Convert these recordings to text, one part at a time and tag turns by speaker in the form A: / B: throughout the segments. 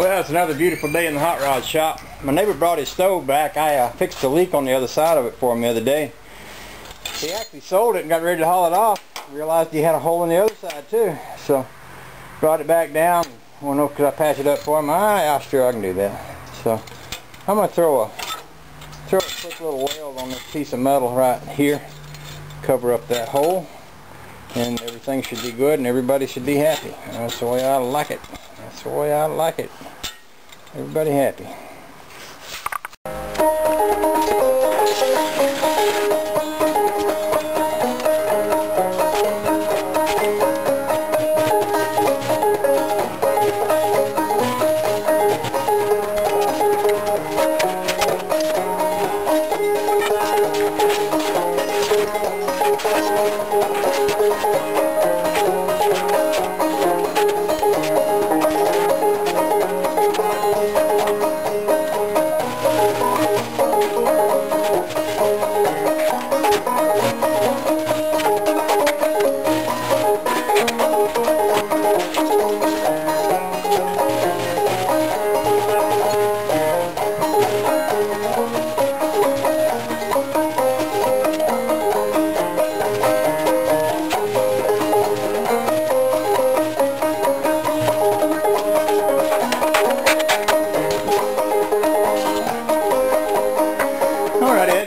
A: Well, it's another beautiful day in the hot rod shop. My neighbor brought his stove back. I uh, fixed a leak on the other side of it for him the other day. He actually sold it and got ready to haul it off. Realized he had a hole in the other side too. So brought it back down. I don't know could I patch it up for him. I, yeah, sure I can do that. So I'm gonna throw a throw a quick little weld on this piece of metal right here. Cover up that hole and everything should be good and everybody should be happy. That's the way I like it. That's the way I like it. Everybody happy.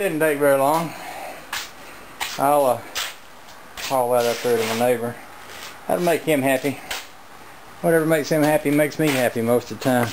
A: Didn't take very long. I'll uh, haul that up there to my neighbor. That'll make him happy. Whatever makes him happy makes me happy most of the time.